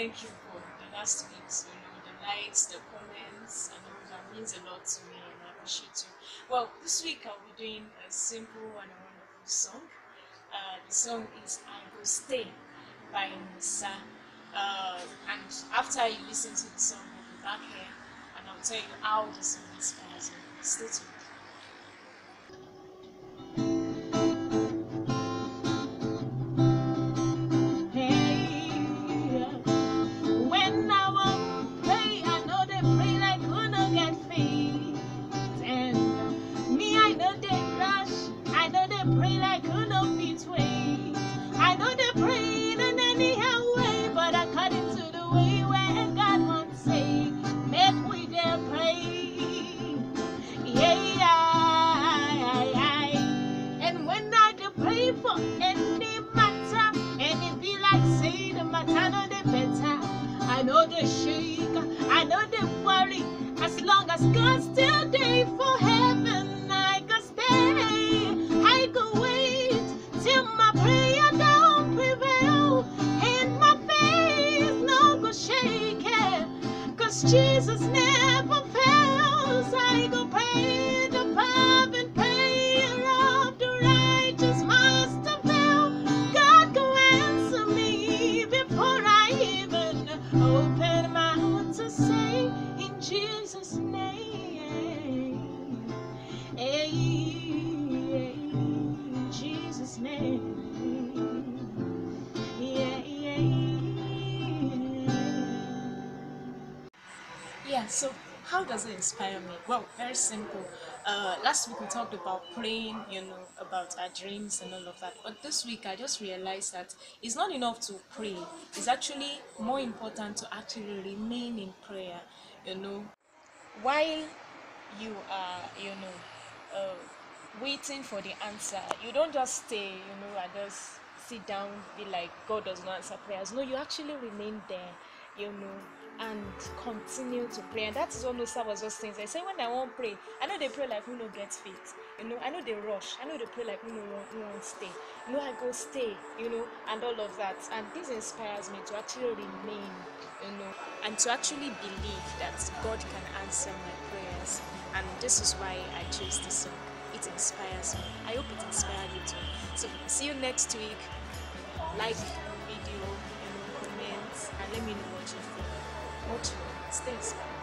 thank you for the last week's, you know, the likes, the comments, and all that means a lot to me, and I appreciate you. Well, this week I'll be doing a simple and a wonderful song. Uh, the song is "I Go Stay" by Nosa. Uh, and after you listen to the song, we'll be back here, and I'll tell you how the song inspires me. Stay tuned. And it be like the better, I know they shake, I know they worry. As long as God still there for heaven, I can stay, I go wait till my prayer don't prevail, and my faith no go shake it. Cause Jesus never Jesus' name. Hey, Jesus' name. Yeah. Yeah, so how does it inspire me? Well, very simple. Uh, last week we talked about praying, you know, about our dreams and all of that. But this week I just realized that it's not enough to pray. It's actually more important to actually remain in prayer, you know, while you are, you know, uh, waiting for the answer. You don't just stay, you know, and just sit down, be like, God does not answer prayers. No, you actually remain there, you know, and continue to pray. And that is what Nosa was just saying. I say when I won't pray, I know they pray like who no get faith. You know, I know they rush. I know they pray like who no won't, stay. You know, I go stay, you know, and all of that. And this inspires me to actually remain, you know, and to actually believe that God can answer my prayers. And this is why I chose this song. It inspires me. I hope it inspired you too. So see you next week. Like video, you